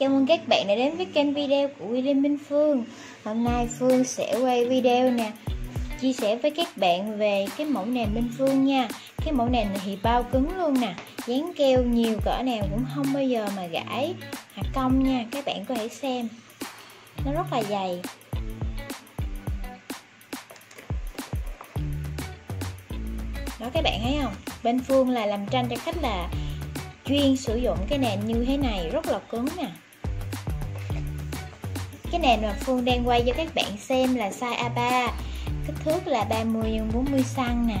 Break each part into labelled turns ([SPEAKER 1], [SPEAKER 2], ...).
[SPEAKER 1] Chào mừng các bạn đã đến với kênh video của William Minh Phương. Hôm nay Phương sẽ quay video nè, Chia sẻ với các bạn về cái mẫu nền Minh Phương nha. Cái mẫu nền này thì bao cứng luôn nè, Dán keo nhiều, cỡ nào cũng không bao giờ mà gãy hoặc cong nha, Các bạn có thể xem. Nó rất là dày. Đó, các bạn thấy không? Bên Phương là làm tranh cho khách là chuyên sử dụng cái nền như thế này, rất là cứng nè cái nền mà Phương đang quay cho các bạn xem là size A3 kích thước là 30 x 40 cm nè.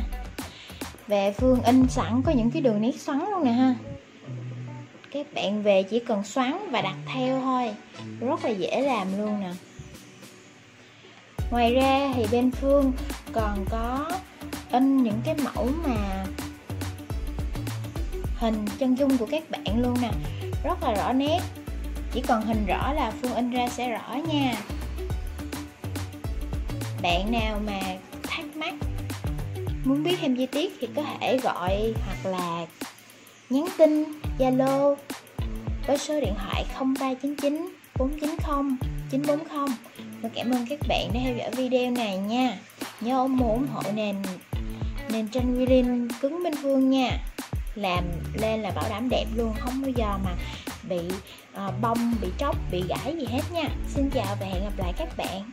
[SPEAKER 1] Về Phương in sẵn, có những cái đường nét xoắn luôn nè ha. Các bạn về chỉ cần xoắn và đặt theo thôi. Rất là dễ làm luôn nè. Ngoài ra thì bên Phương còn có in những cái mẫu mà hình chân dung của các bạn luôn nè. Rất là rõ nét chỉ cần hình rõ là phương in ra sẽ rõ nha. Bạn nào mà thắc mắc, muốn biết thêm chi tiết thì có thể gọi hoặc là nhắn tin, zalo với số điện thoại 0399 490 940 và cảm ơn các bạn đã theo dõi video này nha. Nhớ ủng hộ ủng hộ nền nền tranh William cứng bên Phương nha. Làm lên là bảo đảm đẹp luôn, không bao giờ mà bị uh, bong bị tróc bị gãy gì hết nha. Xin chào và hẹn gặp lại các bạn.